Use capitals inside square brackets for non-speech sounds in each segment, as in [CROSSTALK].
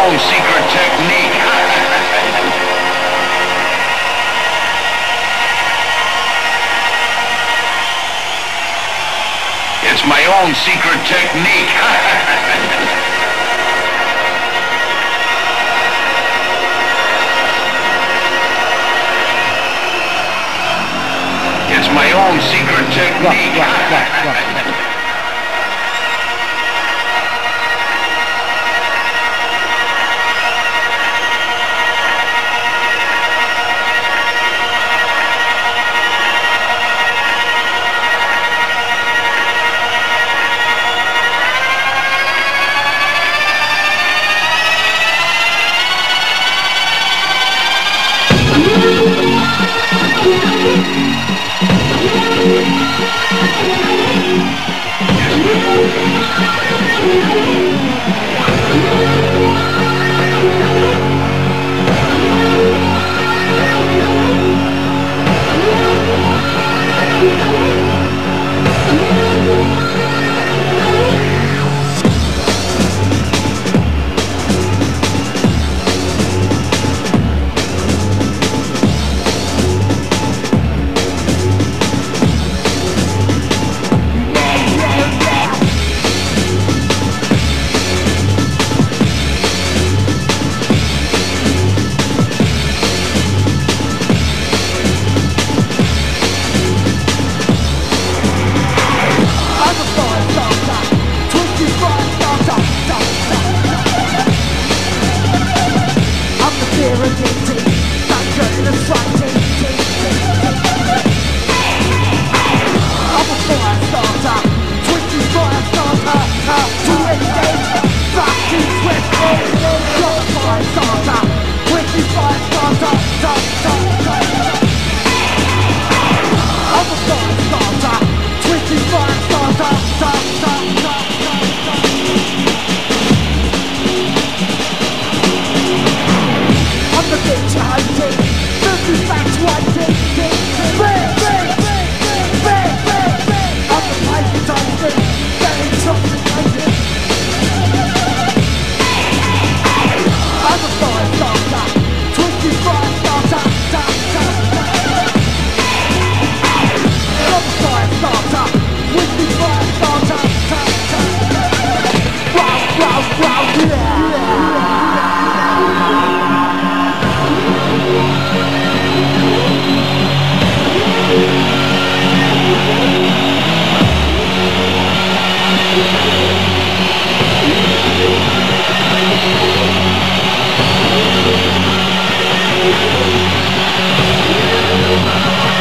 own secret technique. it's my own secret technique. [LAUGHS] it's my own secret technique.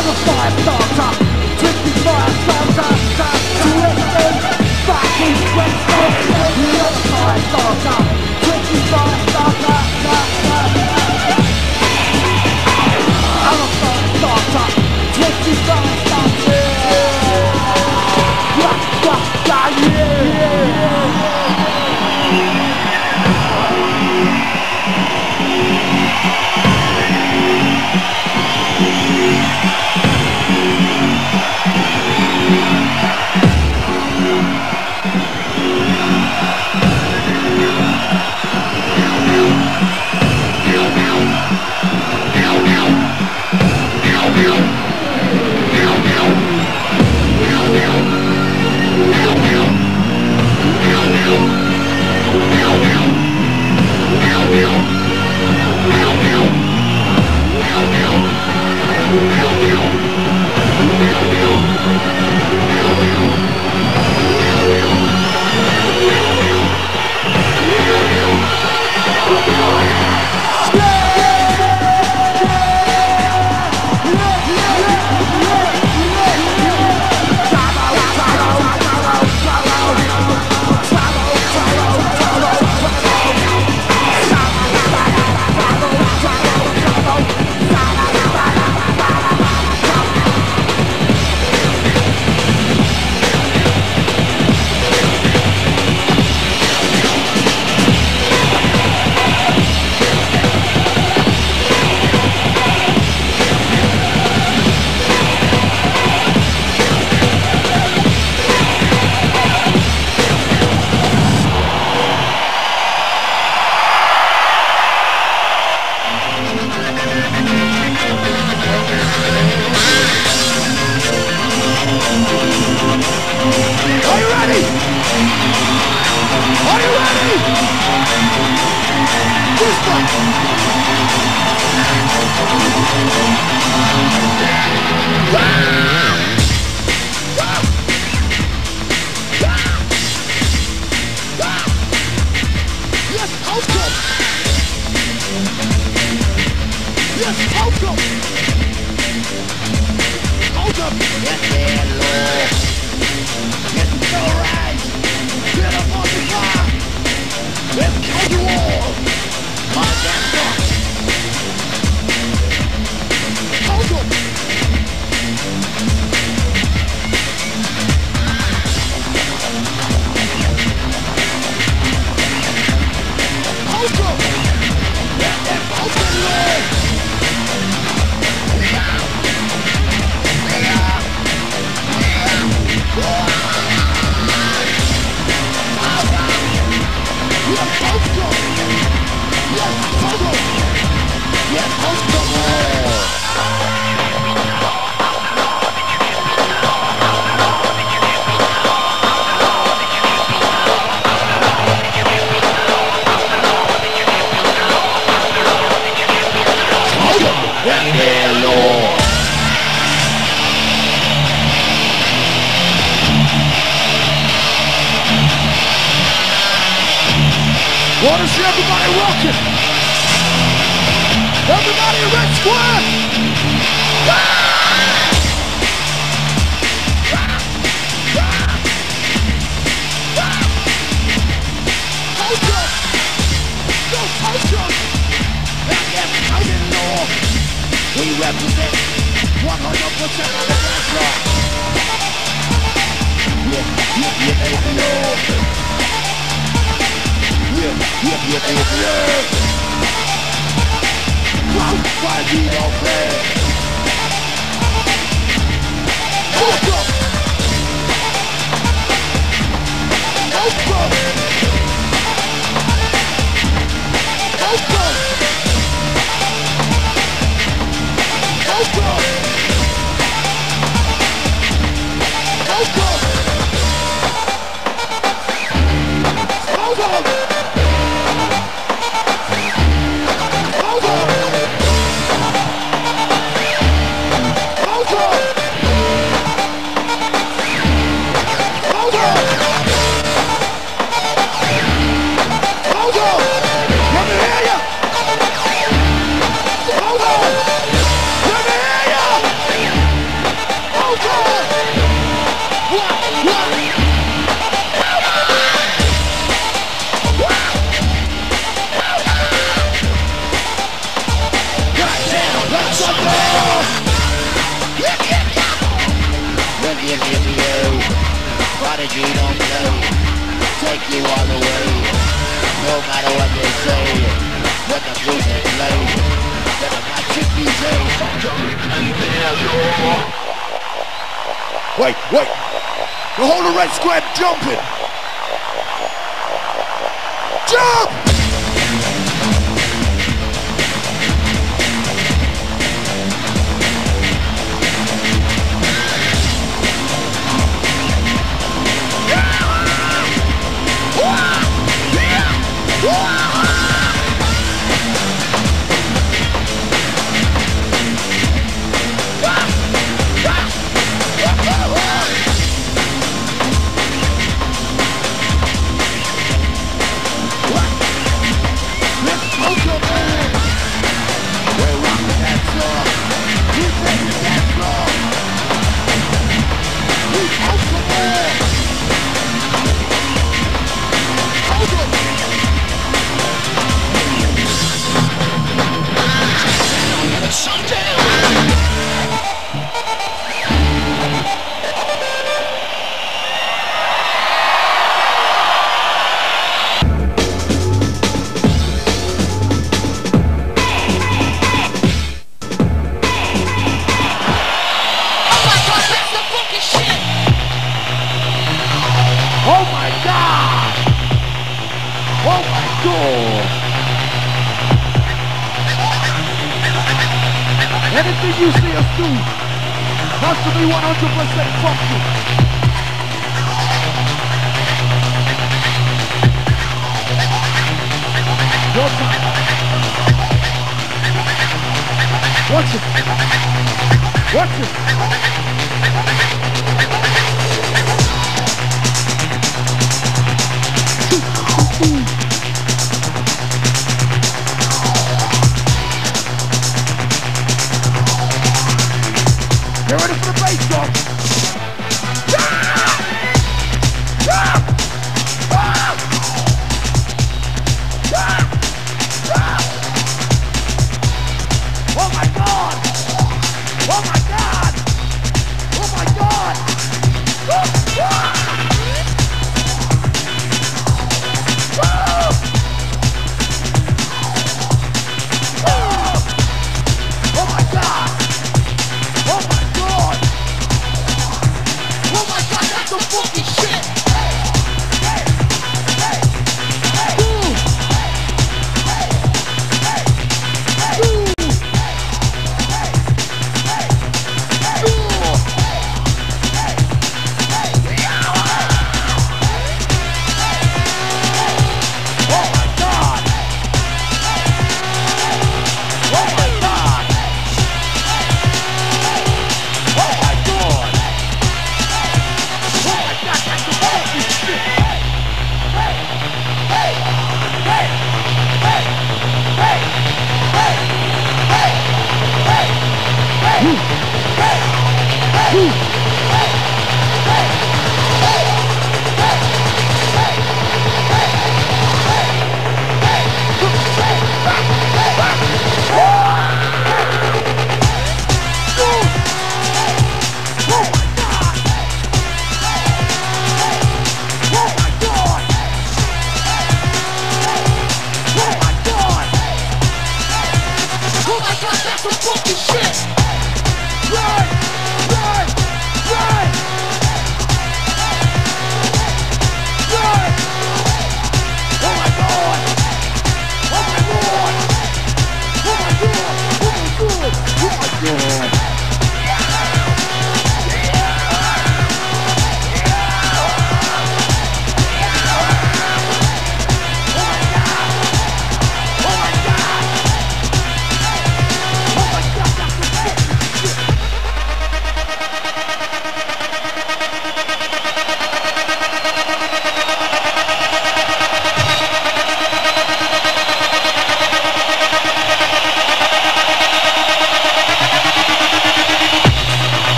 I'm a fire starter. Twisted fire starter Twisted fucking go. represent 100% of the Yeah, yeah, yeah, Yeah, yeah, yeah, do you don't up! Go, go! Go, go! that you don't play Take you all the way. No matter what they say the Then I'm Wait, wait. The whole of Red Square jumping. Jump! Everything you see us do has to be 100% functional. Your time. Watch it. Watch it.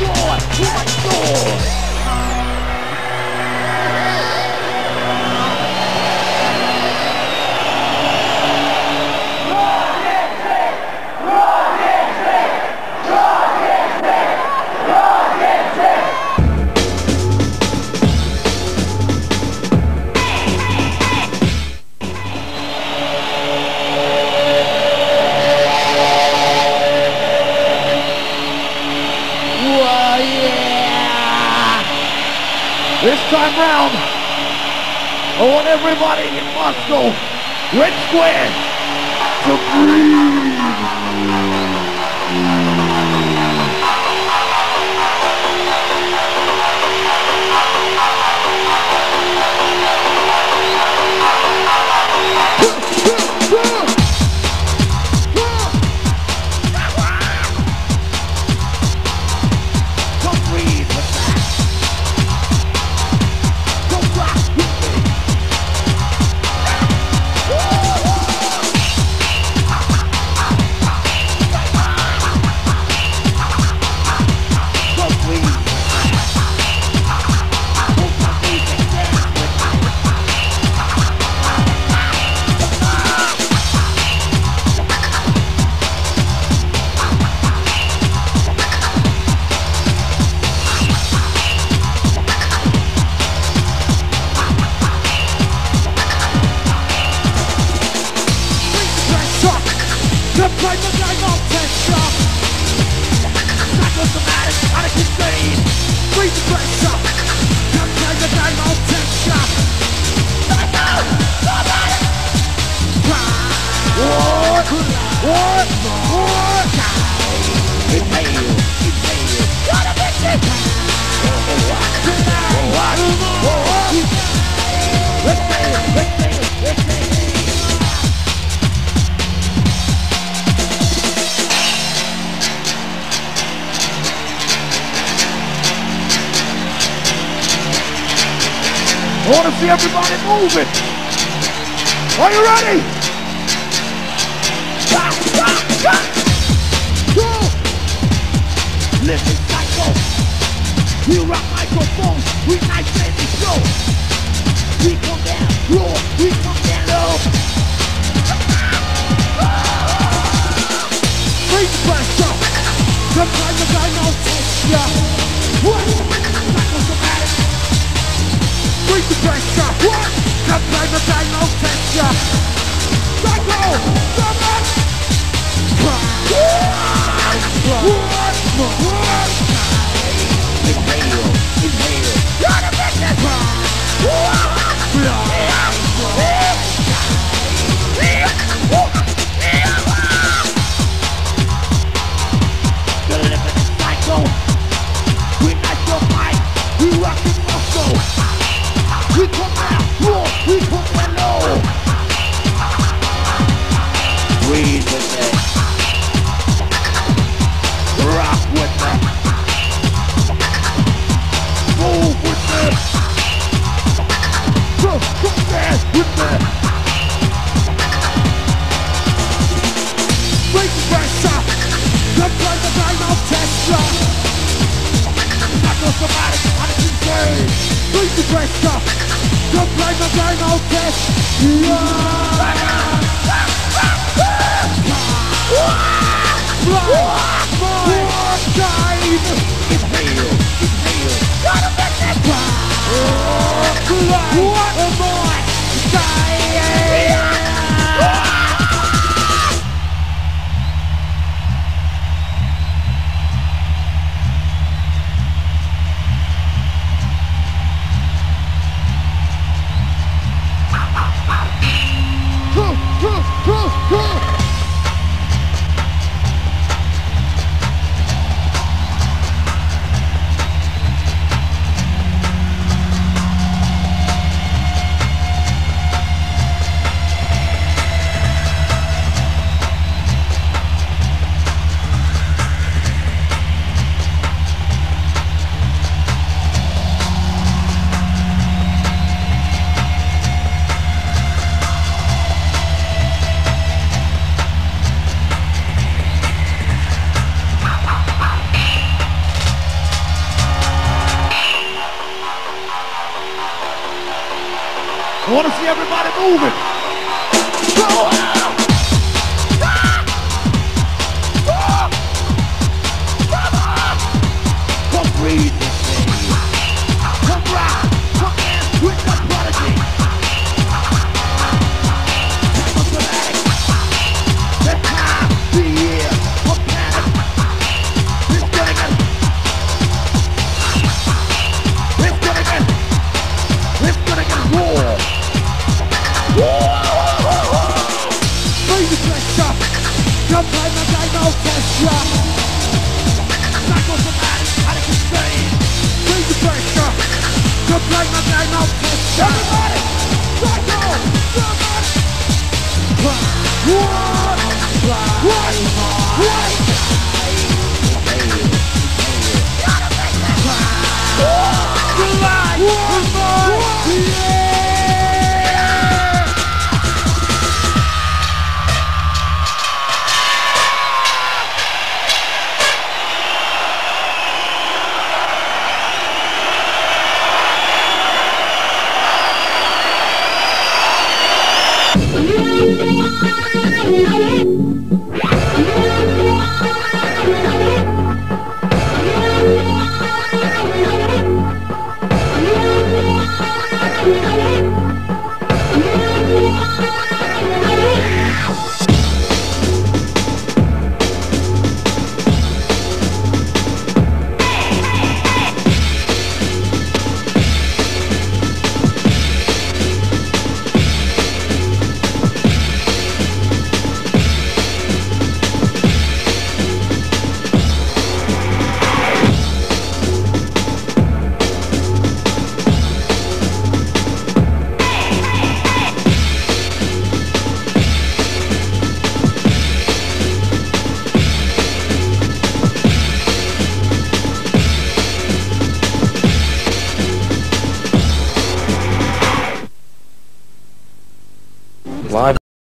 god! Oh my god! time round. I want everybody in Moscow, Red Square, to breathe. I want to see everybody moving. Are you ready? Go! Listen, psycho. We rock microphones. We nice baby show. We come down raw. We come down oh. low. The pressure. The kind of guy no texture. What? Psychosomatic. Bring the pressure. What? The kind of guy no texture. Psycho. Someone. What? What? Inhale. Inhale. Pressure. The blood the dino tester. Psychosomatic, how did you say? Break the pressure. The blood the dino What am I What?